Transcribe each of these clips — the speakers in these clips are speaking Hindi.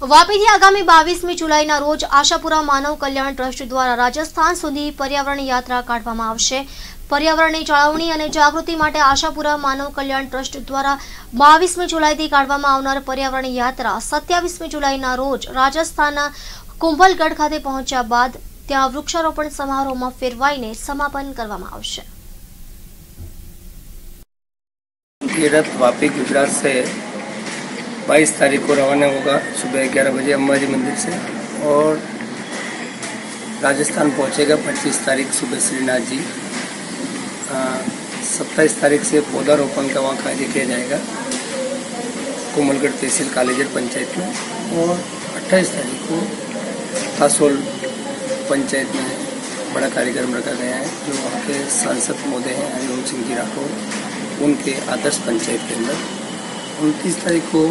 વાપીથી આગામી બાવીસમી જુલાઈના રોજ આશાપુરા માનવ કલ્યાણ ટ્રસ્ટ દ્વારા રાજસ્થાન સુધી પર્યાવરણ યાત્રા કાઢવામાં આવશે. પર્યાવરણની જાળવણી અને જાગૃતિ માટે આશાપુરા માનવ કલ્યાણ ટ્રસ્ટ દ્વારા બાવીસમી જુલાઈથી કાઢવામાં આવનાર પર્યાવરણ યાત્રા સત્યાવીસમી જુલાઈના રોજ રાજસ્થાનના કુંભલગઢ ખાતે પહોંચ્યા બાદ ત્યાં વૃક્ષારોપણ સમારોહમાં ફેરવાઈને સમાપન કરવામાં આવશે. વાપી ગુજરાત છે. गुजरात से 22 तारीख को रवाना होगा सुबह ग्यारह बजे अम्बा जी मंदिर से और राजस्थान पहुंचेगा 25 तारीख सुबह श्रीनाथ जी। सत्ताईस तारीख से पौधारोपण का वहाँ कार्य किया जाएगा। कोमलगढ़ तहसील कालीजर पंचायत में और 28 तारीख को तासोल पंचायत में बड़ा कार्यक्रम रखा गया है, जो वहाँ के सांसद महोदय हैं हरिओम सिंह जी राठौर, उनके आदर्श पंचायत के अंदर। उनतीस तारीख को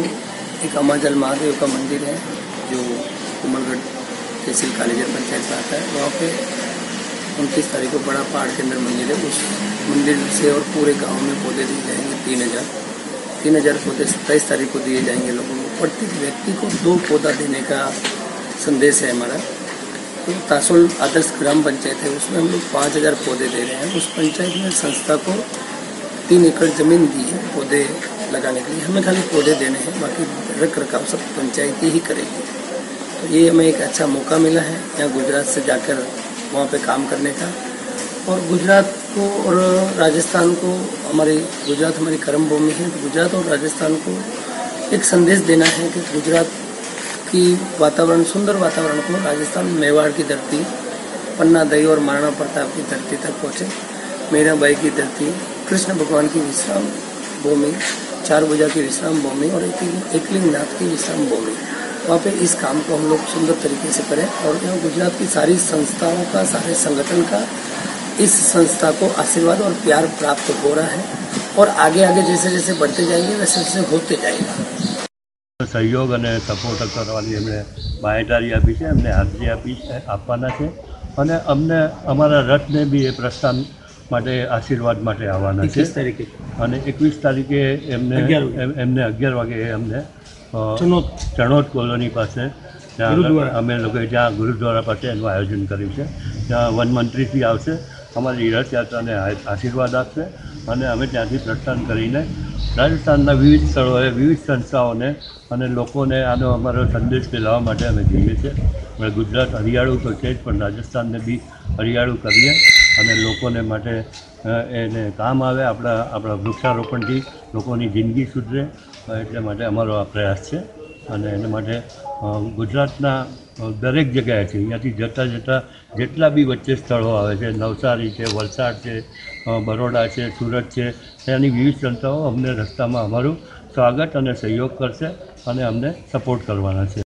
एक अमाजल महादेव का मंदिर है, जो कुमलगढ़ तहसील कालीजर पंचायत में आता है। वहाँ पे उनतीस तारीख को बड़ा पहाड़ के अंदर मंदिर है। उस मंदिर से और पूरे गाँव में पौधे दिए जाएँगे तीन हज़ार। तीन हज़ार पौधे सत्ताईस तारीख को दिए जाएँगे लोगों को। प्रत्येक व्यक्ति को दो पौधा देने का संदेश है हमारा। तो तासोल आदर्श ग्राम पंचायत है। उसमें हम लोग पाँच हज़ार पौधे दे रहे हैं। उस पंचायत में संस्था को तीन एकड़ ज़मीन दी है, पौधे लगाने के लिए। हमें खाली पौधे देने हैं, बाकी रख रखाव सब पंचायती ही करेगी। तो ये हमें एक अच्छा मौका मिला है, यहाँ गुजरात से जाकर वहाँ पे काम करने का। और गुजरात को और राजस्थान को, हमारी, गुजरात हमारी कर्म भूमि है। तो गुजरात और राजस्थान को एक संदेश देना है कि गुजरात की वातावरण, सुंदर वातावरण को राजस्थान मेवाड़ की धरती पन्ना दही और महाराणा प्रताप की धरती तक पहुँचे। मीराबाई की धरती कृष्ण भगवान की विश्राम भूमि चार भुजा की विश्राम भूमि और एक एकलिंग नाथ की विश्राम भूमि वहाँ पे इस काम को हम लोग सुंदर तरीके से करें और यहाँ गुजरात की सारी संस्थाओं का सारे संगठन का इस संस्था को आशीर्वाद और प्यार प्राप्त हो रहा है और आगे आगे जैसे जैसे बढ़ते जाएंगे वैसे वैसे होते जाएगा સહયોગ અને સપોર્ટ કરવાની એમણે બાહેંધરી આપી છે એમને હાજરી આપી છે આપવાના છે અને અમને અમારા રથને બી એ પ્રસ્થાન માટે આશીર્વાદ માટે આવવાના છે. અને એકવીસ તારીખે એમને એમને અગિયાર વાગે એમને ચણોદ. કોલોની પાસે ત્યાં અમે લોકોએ જ્યાં ગુરુદ્વારા પાસે એનું આયોજન કર્યું છે. ત્યાં વનમંત્રીથી આવશે અમારી રથયાત્રાને આશીર્વાદ આપશે અને અમે ત્યાંથી પ્રસ્થાન કરીને રાજસ્થાનના વિવિધ સ્થળોએ વિવિધ સંસ્થાઓને અને લોકોને આનો અમારો સંદેશ ફેલાવવા માટે અમે જઈએ છીએ. ગુજરાત હરિયાળું તો છે જ પણ રાજસ્થાનને બી હરિયાળું કરીએ. અને લોકોને માટે એને કામ આવે, આપણા આપણા વૃક્ષારોપણથી લોકોની જિંદગી સુધરે એટલે માટે અમારો આ પ્રયાસ છે. અને એના માટે ગુજરાતના દરેક જગ્યાએ છે. અહીંયાથી જતાં જતાં જેટલા બી વચ્ચે સ્થળો આવે છે, નવસારી છે, વલસાડ છે બરોડા છે, સુરત છે, ત્યાંની વિવિધ સંસ્થાઓ અમને રસ્તામાં અમારું સ્વાગત અને સહયોગ કરશે અને અમને સપોર્ટ કરવાના છે.